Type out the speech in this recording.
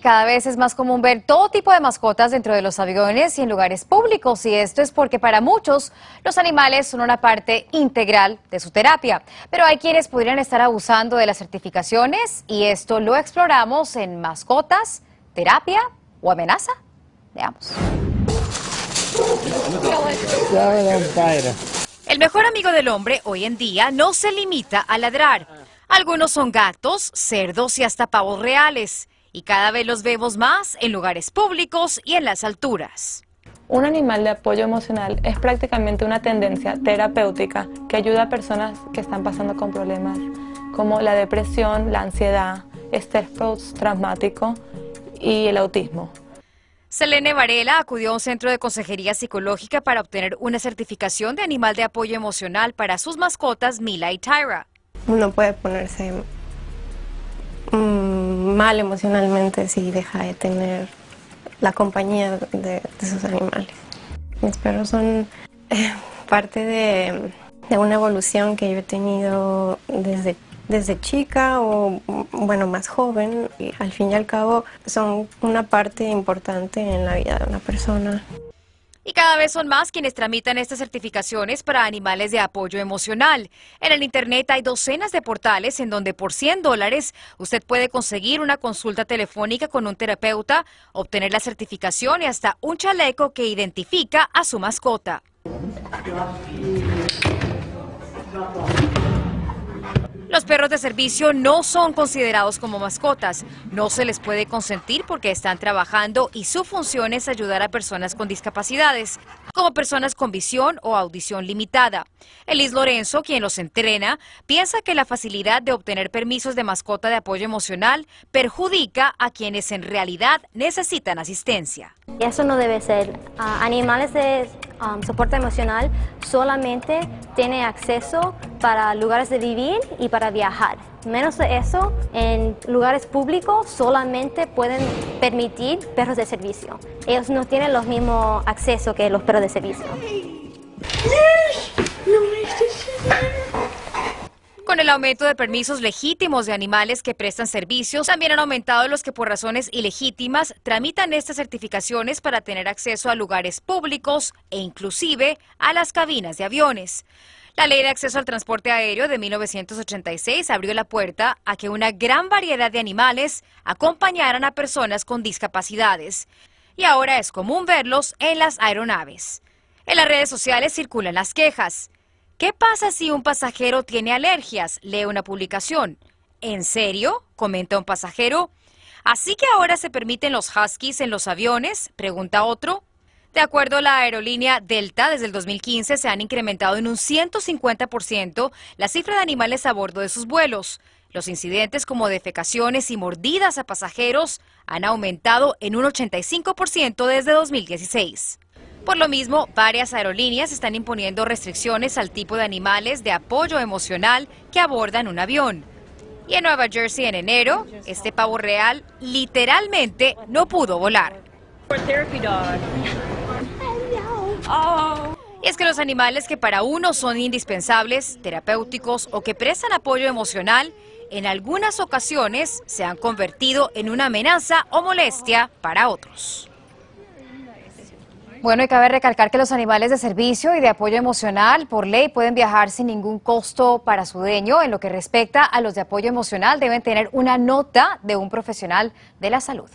Cada vez es más común ver todo tipo de mascotas dentro de los aviones y en lugares públicos. Y esto es porque para muchos los animales son una parte integral de su terapia. Pero hay quienes podrían estar abusando de las certificaciones y esto lo exploramos en mascotas, terapia o amenaza. Veamos. El mejor amigo del hombre hoy en día no se limita a ladrar. Algunos son gatos, cerdos y hasta pavos reales y cada vez los vemos más en lugares públicos y en las alturas. Un animal de apoyo emocional es prácticamente una tendencia terapéutica que ayuda a personas que están pasando con problemas como la depresión, la ansiedad, estrés postraumático y el autismo. Selene Varela acudió a un centro de consejería psicológica para obtener una certificación de animal de apoyo emocional para sus mascotas Mila y Tyra. Uno puede ponerse mal emocionalmente si deja de tener la compañía de, sus animales. Mis perros son eh, parte de, una evolución que yo he tenido desde, desde chica o bueno más joven y al fin y al cabo son una parte importante en la vida de una persona. Y cada vez son más quienes tramitan estas certificaciones para animales de apoyo emocional. En el Internet hay docenas de portales en donde por 100 dólares usted puede conseguir una consulta telefónica con un terapeuta, obtener la certificación y hasta un chaleco que identifica a su mascota. Los perros de servicio no son considerados como mascotas. No se les puede consentir porque están trabajando y su función es ayudar a personas con discapacidades, como personas con visión o audición limitada. Elis Lorenzo, quien los entrena, piensa que la facilidad de obtener permisos de mascota de apoyo emocional perjudica a quienes en realidad necesitan asistencia. Eso no debe ser. Ah, animales de um, soporte emocional solamente tienen acceso para lugares de vivir y para viajar. Menos de eso, en lugares públicos solamente pueden permitir perros de servicio. Ellos no tienen los mismos accesos que los perros de servicio. Con el aumento de permisos legítimos de animales que prestan servicios, también han aumentado los que por razones ilegítimas tramitan estas certificaciones para tener acceso a lugares públicos e inclusive a las cabinas de aviones. La Ley de Acceso al Transporte Aéreo de 1986 abrió la puerta a que una gran variedad de animales acompañaran a personas con discapacidades. Y ahora es común verlos en las aeronaves. En las redes sociales circulan las quejas. ¿Qué pasa si un pasajero tiene alergias? Lee una publicación. ¿En serio? comenta un pasajero. ¿Así que ahora se permiten los huskies en los aviones? pregunta otro. De acuerdo a la aerolínea Delta, desde el 2015 se han incrementado en un 150% la cifra de animales a bordo de sus vuelos. Los incidentes como defecaciones y mordidas a pasajeros han aumentado en un 85% desde 2016. Por lo mismo, varias aerolíneas están imponiendo restricciones al tipo de animales de apoyo emocional que abordan un avión. Y en Nueva Jersey en enero, este pavo real literalmente no pudo volar. Y es que los animales que para uno son indispensables, terapéuticos o que prestan apoyo emocional, en algunas ocasiones se han convertido en una amenaza o molestia para otros. Bueno, y cabe recalcar que los animales de servicio y de apoyo emocional por ley pueden viajar sin ningún costo para su dueño. En lo que respecta a los de apoyo emocional, deben tener una nota de un profesional de la salud.